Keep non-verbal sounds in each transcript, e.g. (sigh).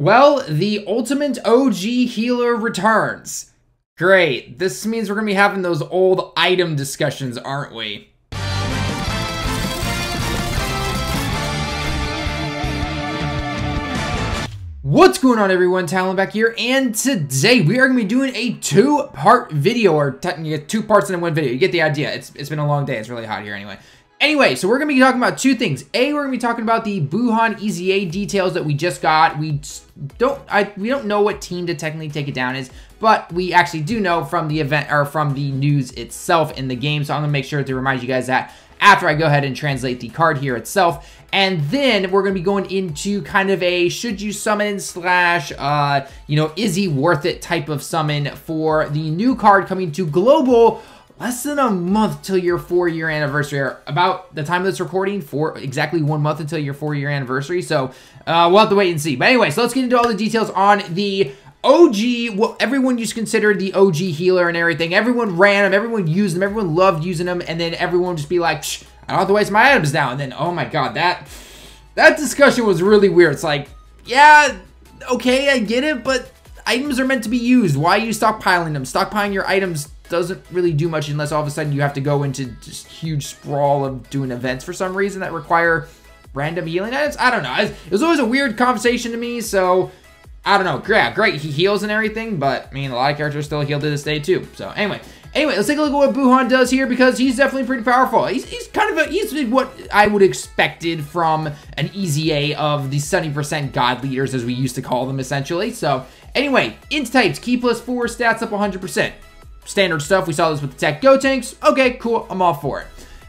Well, the Ultimate OG Healer returns. Great. This means we're going to be having those old item discussions, aren't we? What's going on everyone, Tallen back here, and today we are going to be doing a two-part video, or technically two parts in one video. You get the idea. It's, it's been a long day. It's really hot here anyway. Anyway, so we're going to be talking about two things. A, we're going to be talking about the Buuhan EZA details that we just got. We don't I we don't know what team to technically take it down is, but we actually do know from the event or from the news itself in the game. So I'm going to make sure to remind you guys that after I go ahead and translate the card here itself. And then we're going to be going into kind of a should you summon slash, uh, you know, is he worth it type of summon for the new card coming to Global less than a month till your four year anniversary, or about the time of this recording, for exactly one month until your four year anniversary. So uh, we'll have to wait and see. But anyway, so let's get into all the details on the OG, well, everyone used to consider the OG healer and everything. Everyone ran them, everyone used them, everyone loved using them, and then everyone just be like, I don't have to waste my items now. And then, oh my god, that that discussion was really weird. It's like, yeah, okay, I get it, but items are meant to be used. Why are you stockpiling them? Stockpiling your items doesn't really do much unless all of a sudden you have to go into just huge sprawl of doing events for some reason that require random healing items. I don't know. It was always a weird conversation to me, so I don't know. Yeah, great. He heals and everything, but I mean, a lot of characters still heal to this day too. So anyway, anyway, let's take a look at what Buuhan does here because he's definitely pretty powerful. He's, he's kind of a, he's what I would expected from an EZA of the 70% God Leaders as we used to call them essentially. So anyway, int types, key plus four, stats up 100%. Standard stuff. We saw this with the Tech Go tanks. Okay, cool. I'm all for it.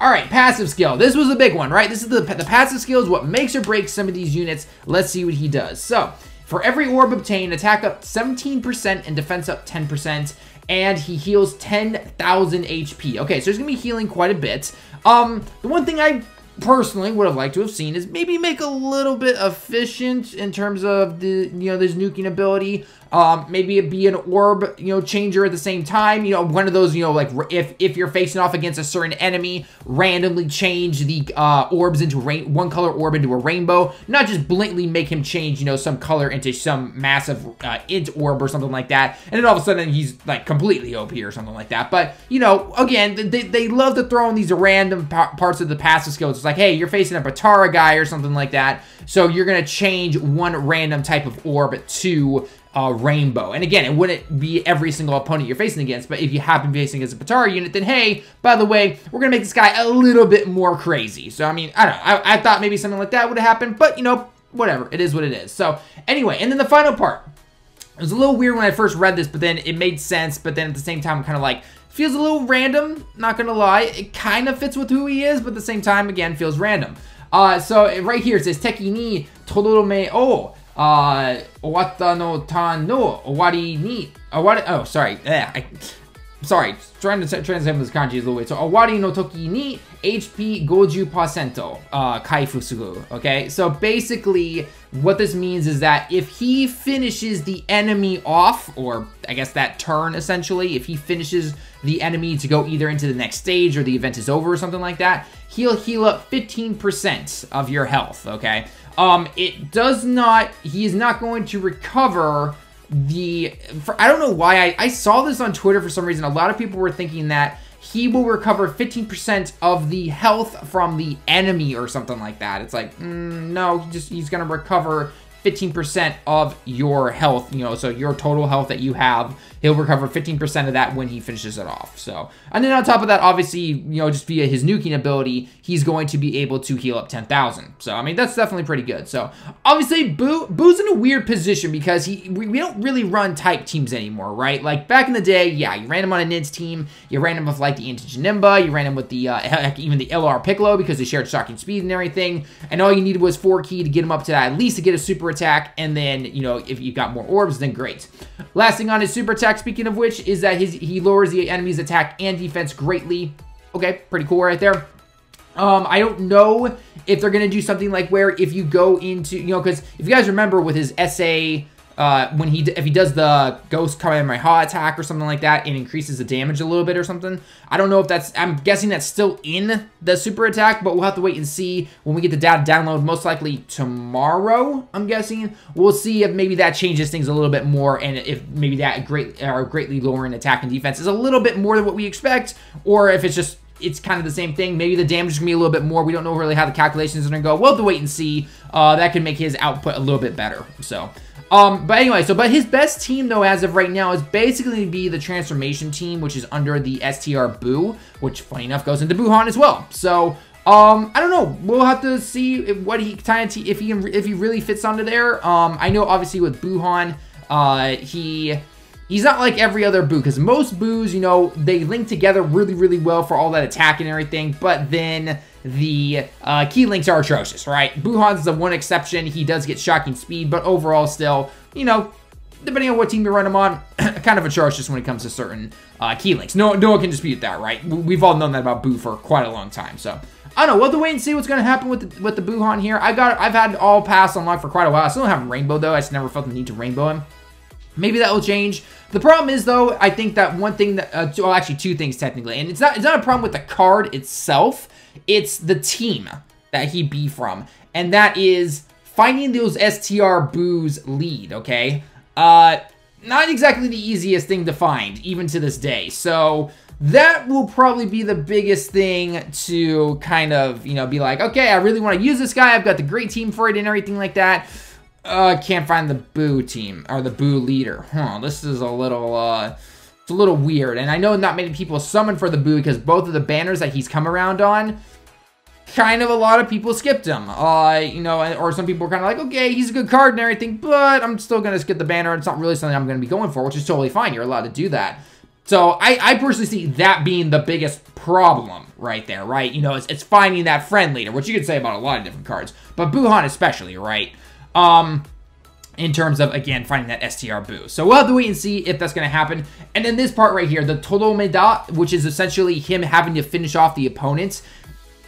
All right, passive skill. This was a big one, right? This is the, the passive skill is what makes or breaks some of these units. Let's see what he does. So, for every orb obtained, attack up 17% and defense up 10%, and he heals 10,000 HP. Okay, so he's to be healing quite a bit. Um, the one thing I personally would have liked to have seen is maybe make a little bit efficient in terms of the, you know, this nuking ability. Um, maybe it be an orb, you know, changer at the same time. You know, one of those, you know, like if if you're facing off against a certain enemy, randomly change the uh, orbs into rain one color orb into a rainbow. Not just blatantly make him change, you know, some color into some massive uh, int orb or something like that, and then all of a sudden he's like completely OP or something like that. But you know, again, they they love to throw in these random parts of the passive skills. It's like, hey, you're facing a Potara guy or something like that, so you're gonna change one random type of orb to uh, Rainbow. And again, it wouldn't be every single opponent you're facing against, but if you happen to be facing against a Potara unit, then hey, by the way, we're to make this guy a little bit more crazy. So, I mean, I don't know. I, I thought maybe something like that would have happened, but, you know, whatever. It is what it is. So, anyway, and then the final part. It was a little weird when I first read this, but then it made sense, but then at the same time, kind of like, feels a little random, not gonna lie. It kind of fits with who he is, but at the same time, again, feels random. Uh, so right here, it says, Teki ni Todorome o あ終わったのターンの終わりに、終わり、oh, sorry, yeah, I, sorry, trying to translate this kanji a little bit. So, 終わりの時に HP 50%、uh, 回復する. Okay, so basically, what this means is that if he finishes the enemy off, or I guess that turn essentially, if he finishes the enemy to go either into the next stage or the event is over or something like that, he'll heal up 15% of your health, okay? Um, it does not, he is not going to recover the, for, I don't know why, I, I saw this on Twitter for some reason. A lot of people were thinking that he will recover 15% of the health from the enemy or something like that. It's like, mm, no, he just he's going to recover 15% of your health, you know, so your total health that you have, he'll recover 15% of that when he finishes it off. So, and then on top of that, obviously, you know, just via his nuking ability, he's going to be able to heal up 10,000. So, I mean, that's definitely pretty good. So, obviously, Boo, Boo's in a weird position because he we, we don't really run type teams anymore, right? Like, back in the day, yeah, you ran him on a NIDS team, you ran him with, like, the Anti-Janemba, you ran him with the, uh, (laughs) heck, even the LR Piccolo because they shared shocking speed and everything, and all you needed was 4 key to get him up to that, at least to get a super attack, and then, you know, if you got more orbs, then great. Last thing on his super attack, speaking of which, is that his he lowers the enemy's attack and defense greatly. Okay, pretty cool right there. Um, I don't know if they're going to do something like where if you go into, you know, because if you guys remember with his SA uh, when he if he does the ghost coming in my Kamehameha attack or something like that, it increases the damage a little bit or something. I don't know if that's, I'm guessing that's still in the super attack, but we'll have to wait and see when we get the data download, most likely tomorrow, I'm guessing. We'll see if maybe that changes things a little bit more and if maybe that great or greatly lowering attack and defense is a little bit more than what we expect, or if it's just it's kind of the same thing. Maybe the damage is going to be a little bit more. We don't know really how the calculations are going to go. We'll have to wait and see. Uh, that could make his output a little bit better. So, um, but anyway, so, but his best team, though, as of right now, is basically be the Transformation team, which is under the STR Boo, which, funny enough, goes into Buuhan as well. So, um, I don't know. We'll have to see if, what he if he if he really fits under there. Um, I know obviously with Buuhan, uh, he he's not like every other Boo, because most Boos, you know, they link together really, really well for all that attack and everything, but then the uh, key links are atrocious, right? Buuhan's the one exception. He does get shocking speed, but overall still, you know, depending on what team you run him on, (clears throat) kind of atrocious when it comes to certain uh, key links. No, no one can dispute that, right? We've all known that about Boo for quite a long time, so... I don't know. We'll have to wait and see what's going to happen with the, with the Buuhan here. I got, I've had all pass unlocked for quite a while. I still don't have Rainbow, though. I just never felt the need to Rainbow him. Maybe that will change. The problem is, though, I think that one thing that, uh, well, actually two things technically, and it's not, it's not a problem with the card itself. It's the team that he be from. And that is finding those STR boos lead, okay? Uh, not exactly the easiest thing to find, even to this day. So that will probably be the biggest thing to kind of, you know, be like, okay, I really want to use this guy. I've got the great team for it and everything like that. Uh, can't find the Boo team, or the Boo leader. Huh, this is a little, uh, it's a little weird. And I know not many people summon for the Boo because both of the banners that he's come around on, kind of a lot of people skipped him. Uh, you know, or some people were kind of like, okay, he's a good card and everything, but I'm still going to skip the banner. It's not really something I'm going to be going for, which is totally fine. You're allowed to do that. So I, I personally see that being the biggest problem right there, right? You know, it's, it's finding that friend leader, which you could say about a lot of different cards, but Buuhan especially, right? Um, in terms of, again, finding that STR boo. So we'll have to wait and see if that's going to happen. And then this part right here, the Tolomeda, which is essentially him having to finish off the opponents.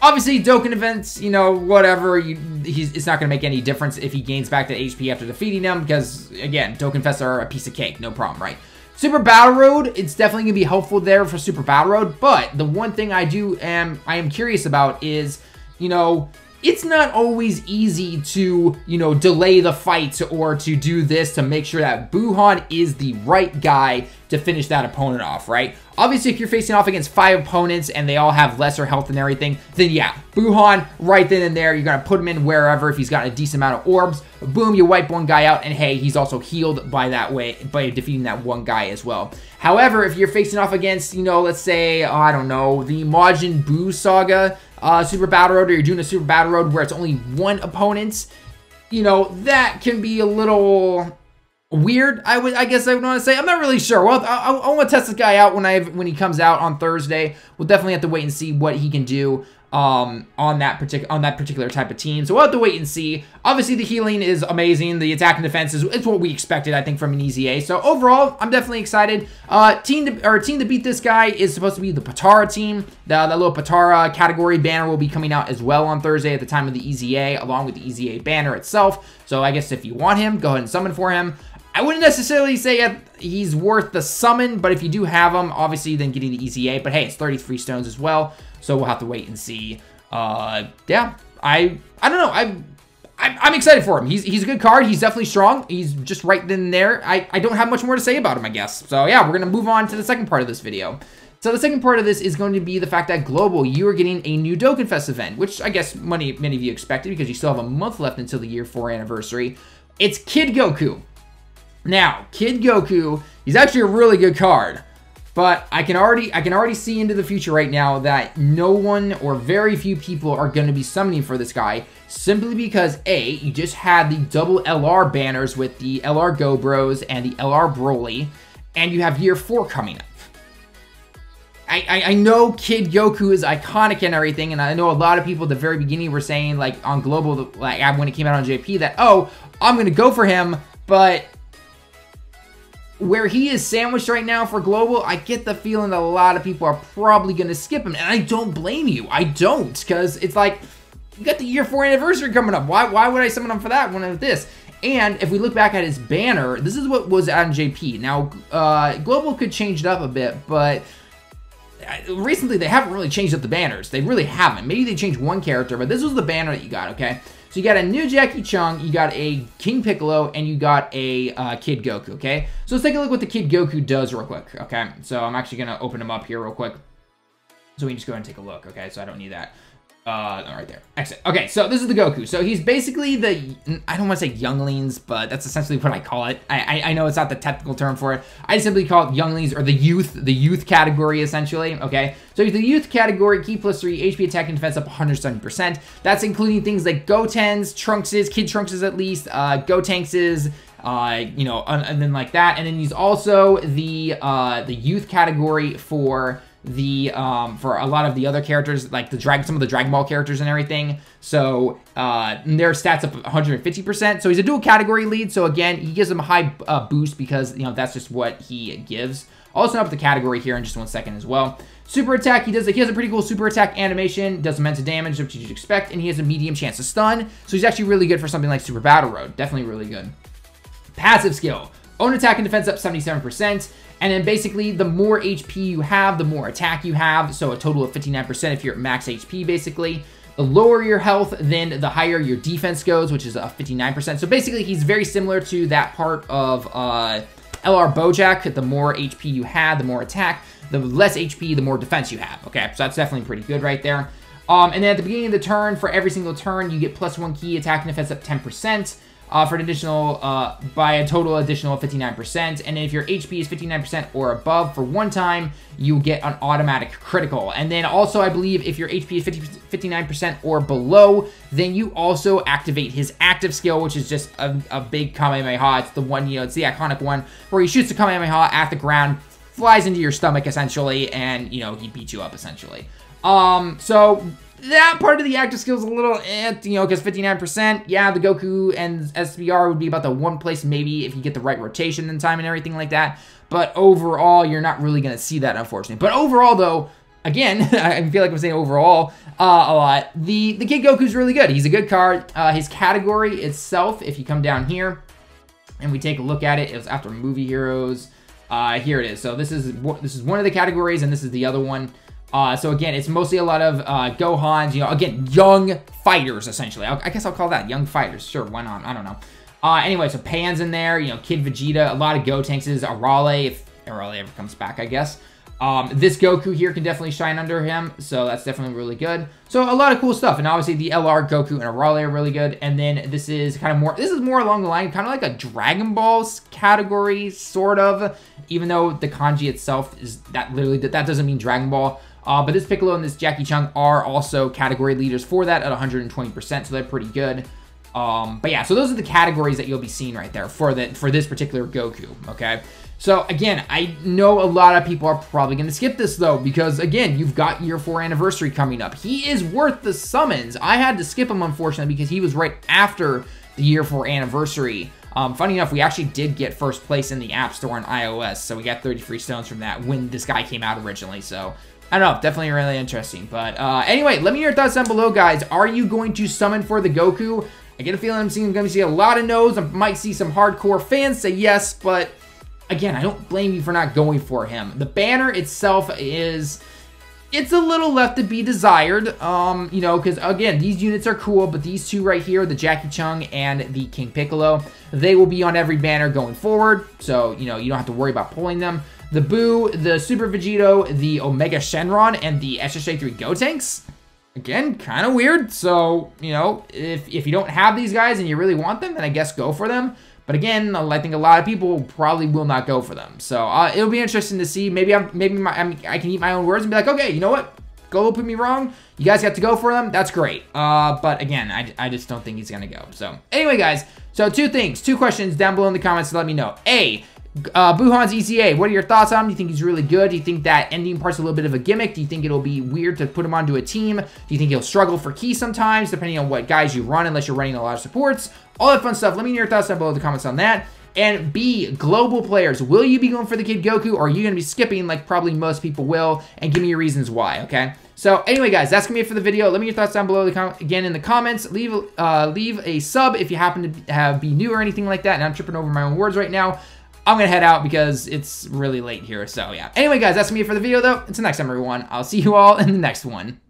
Obviously, Dokkan events, you know, whatever, you, he's, it's not going to make any difference if he gains back the HP after defeating them, because, again, Dokkan Fests are a piece of cake, no problem, right? Super Battle Road, it's definitely going to be helpful there for Super Battle Road, but the one thing I do am, I am curious about is, you know, it's not always easy to, you know, delay the fight or to do this to make sure that Buuhan is the right guy to finish that opponent off, right? Obviously, if you're facing off against five opponents and they all have lesser health and everything, then yeah, Buuhan right then and there, you're going to put him in wherever if he's got a decent amount of orbs. Boom, you wipe one guy out, and hey, he's also healed by that way, by defeating that one guy as well. However, if you're facing off against, you know, let's say, oh, I don't know, the Majin Buu Saga, uh, Super Battle Road or you're doing a Super Battle Road where it's only one opponent, you know, that can be a little weird. I would, I guess I would want to say. I'm not really sure. Well, I, I, I want to test this guy out when I when he comes out on Thursday. We'll definitely have to wait and see what he can do um, on that particular on that particular type of team. So we'll have to wait and see. Obviously, the healing is amazing. The attack and defense is it's what we expected, I think, from an EZA. So overall, I'm definitely excited. Uh, team to or team to beat this guy is supposed to be the Potara team. The, the little Potara category banner will be coming out as well on Thursday at the time of the EZA, along with the EZA banner itself. So I guess if you want him, go ahead and summon for him. I wouldn't necessarily say he's worth the summon, but if you do have him, obviously then getting the EZA. But hey, it's 33 stones as well. So we'll have to wait and see. Uh, yeah, I I don't know. I'm I'm, excited for him. He's, he's a good card. He's definitely strong. He's just right in there. I, I don't have much more to say about him, I guess. So yeah, we're going to move on to the second part of this video. So the second part of this is going to be the fact that Global, you are getting a new Dokkan Fest event, which I guess many, many of you expected because you still have a month left until the year 4 anniversary. It's Kid Goku. Now, Kid Goku, he's actually a really good card. But I can already I can already see into the future right now that no one or very few people are going to be summoning for this guy simply because A, you just had the double LR banners with the LR Go Bros and the LR Broly, and you have year four coming up. I, I, I know Kid Goku is iconic and everything, and I know a lot of people at the very beginning were saying, like, on Global, like, when it came out on JP, that, oh, I'm going to go for him, but where he is sandwiched right now for global, I get the feeling that a lot of people are probably going to skip him. And I don't blame you. I don't. Because it's like, you got the year four anniversary coming up. Why, why would I summon him for that one of this? And if we look back at his banner, this is what was on JP. Now, uh, Global could change it up a bit, but uh, recently they haven't really changed up the banners. They really haven't. Maybe they changed one character, but this was the banner that you got, okay? So you got a new Jackie Chun, you got a King Piccolo, and you got a uh, Kid Goku, okay? So let's take a look what the Kid Goku does real quick, okay? So I'm actually going to open him up here real quick. So we can just go and take a look, okay? So I don't need that. Uh, right there. Exit. Okay, so this is the Goku. So he's basically the, I don't want to say younglings, but that's essentially what I call it. I, I, I know it's not the technical term for it. I simply call it younglings or the youth, the youth category essentially, okay? So he's the youth category, key plus three, HP attack and defense up 170%. That's including things like Gotens, Trunkses, Kid Trunkses at least, uh, Gotenkses, uh, you know, and then like that. And then he's also the, uh, the youth category for the um, for a lot of the other characters, like the drag some of the Dragon Ball characters and everything. So uh, their stats up 150%. So he's a dual category lead. So again, he gives them a high uh, boost because you know that's just what he gives. I'll also up the category here in just one second as well. Super attack, he does he has a pretty cool super attack animation, does immense damage, which you'd expect, and he has a medium chance to stun. So he's actually really good for something like Super Battle Road. Definitely really good. Passive skill. Own attack and defense up 77%. And then basically, the more HP you have, the more attack you have. So a total of 59% if you're at max HP, basically. The lower your health, then the higher your defense goes, which is a 59%. So basically, he's very similar to that part of uh, LR Bojack. The more HP you have, the more attack. The less HP, the more defense you have. Okay, so that's definitely pretty good right there. Um, and then at the beginning of the turn, for every single turn, you get plus one key attack and defense up 10% uh, for an additional, uh, by a total additional 59%. And if your HP is 59% or above for one time, you get an automatic critical. And then also, I believe if your HP is 50, 59% or below, then you also activate his active skill, which is just a, a big Kamehameha. It's the one, you know, it's the iconic one where he shoots the Kamehameha at the ground, flies into your stomach essentially, and, you know, he beats you up essentially. Um, so that part of the active skill is a little eh, you know, because 59%, yeah, the Goku and SBR would be about the one place maybe if you get the right rotation and time and everything like that. But overall, you're not really going to see that, unfortunately. But overall, though, again, (laughs) I feel like I'm saying overall uh, a lot. The, the Kid Goku's really good. He's a good card. Uh, his category itself, if you come down here and we take a look at it, it was after movie heroes. Uh, here it is. So this is what this is one of the categories, and this is the other one. Uh, so again, it's mostly a lot of uh, Gohans, you know, again, young fighters, essentially. i guess I'll call that young fighters. Sure, why not? I don't know. Uh, anyway, so Pan's in there, you know, Kid Vegeta, a lot of Gotenks, Arale, if Arale ever comes back, I guess. Um, this Goku here can definitely shine under him, so that's definitely really good. So a lot of cool stuff, and obviously the LR, Goku, and Arale are really good. And then this is kind of more, this is more along the line, kind of like a Dragon Balls category, sort of, even though the kanji itself is that literally, that doesn't mean Dragon Ball. Uh, but this Piccolo and this Jackie Chun are also category leaders for that at 120%, so they're pretty good. Um, but yeah, so those are the categories that you'll be seeing right there for the for this particular Goku, okay? So again, I know a lot of people are probably going to skip this though, because again, you've got year four anniversary coming up. He is worth the summons. I had to skip him, unfortunately, because he was right after the year four anniversary. Um, funny enough, we actually did get first place in the App Store on iOS, so we got 30 free stones from that when this guy came out originally, so I don't know, definitely really interesting. But uh, anyway, let me know your thoughts down below, guys. Are you going to summon for the Goku? I get a feeling I'm seeing going to see a lot of no's. I might see some hardcore fans say yes, but again, I don't blame you for not going for him. The banner itself is it's a little left to be desired, um, you know, because again, these units are cool, but these two right here, the Jackie Chun and the King Piccolo, they will be on every banner going forward, so, you know, you don't have to worry about pulling them the Boo, the Super Vegito, the Omega Shenron, and the SSJ3 Gotenks. Again, kind of weird. So, you know, if, if you don't have these guys and you really want them, then I guess go for them. But again, I think a lot of people probably will not go for them. So uh, it'll be interesting to see. Maybe I'm maybe my, I'm, i can eat my own words and be like, okay, you know what? Go put me wrong. You guys got to go for them. That's great. Uh, but again, I, I just don't think he's going to go. So anyway, guys. So two things, two questions down below in the comments to let me know. A, uh, Buuhan's EZA, what are your thoughts on him? Do you think he's really good? Do you think that ending part's a little bit of a gimmick? Do you think it'll be weird to put him onto a team? Do you think he'll struggle for keys sometimes, depending on what guys you run, unless you're running a lot of supports? All that fun stuff. Let me know your thoughts down below in the comments on that. And B, global players. Will you be going for the Kid Goku, or are you going to be skipping like probably most people will? And give me your reasons why, okay? So anyway, guys, that's gonna be it for the video. Let me your thoughts down below the again in the comments. Leave uh, leave a sub if you happen to have be new or anything like that. And I'm tripping over my own words right now. I'm gonna head out because it's really late here. So yeah. Anyway, guys, that's it for the video though. Until next time, everyone. I'll see you all in the next one.